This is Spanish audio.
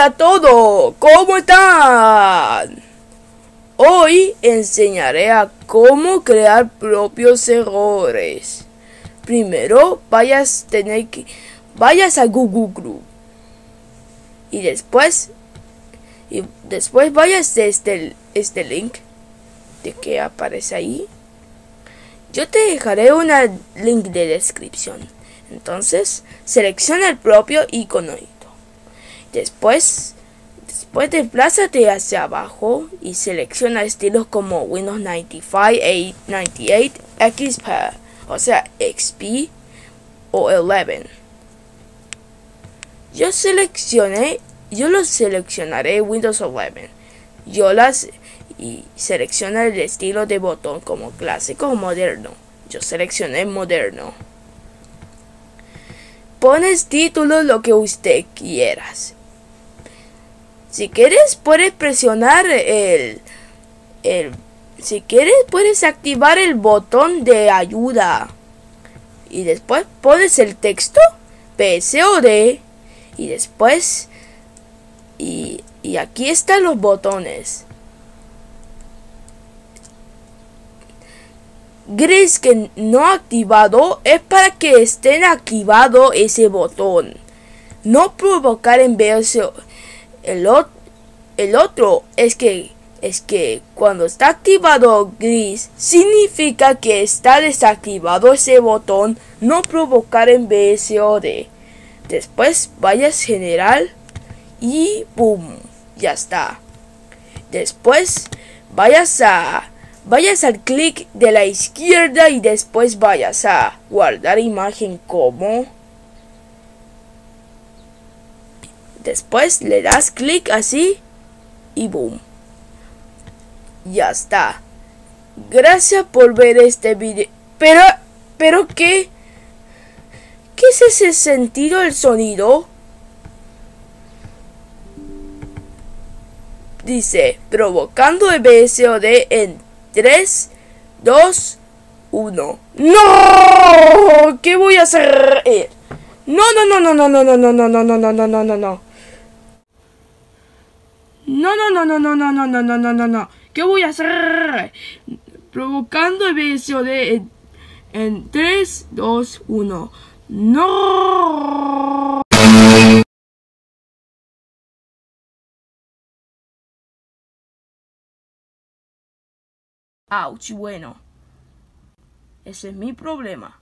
Hola a todos, ¿cómo están? Hoy enseñaré a cómo crear propios errores. Primero vayas a Google Group y después y después vayas a este este link de que aparece ahí. Yo te dejaré un link de descripción. Entonces, selecciona el propio icono Después, después desplázate hacia abajo y selecciona estilos como Windows 95, 98, XP, o sea, XP o 11. Yo seleccioné, yo lo seleccionaré Windows 11. Yo las y selecciona el estilo de botón como clásico o moderno. Yo seleccioné moderno. Pones título lo que usted quieras si quieres, puedes presionar el, el... Si quieres, puedes activar el botón de ayuda. Y después pones el texto PSOD. Y después... Y, y aquí están los botones. Gris que no activado es para que estén activado ese botón. No provocar en el, otro es que es que cuando está activado gris significa que está desactivado ese botón no provocar en BSOD. Después vayas general y boom, ya está. Después vayas a vayas al clic de la izquierda y después vayas a guardar imagen como Después le das clic así y boom. Ya está. Gracias por ver este video. Pero, pero qué? ¿Qué es ese sentido del sonido? Dice, provocando el BSOD en 3, 2, 1. ¡No! ¿Qué voy a hacer? No, no, no, no, no, no, no, no, no, no, no, no, no, no, no, no. No, no, no, no, no, no, no, no, no, no, no. ¿Qué voy a hacer? Provocando el beso de en 3, 2, 1. ¡No! Ouch, bueno. Ese es mi problema.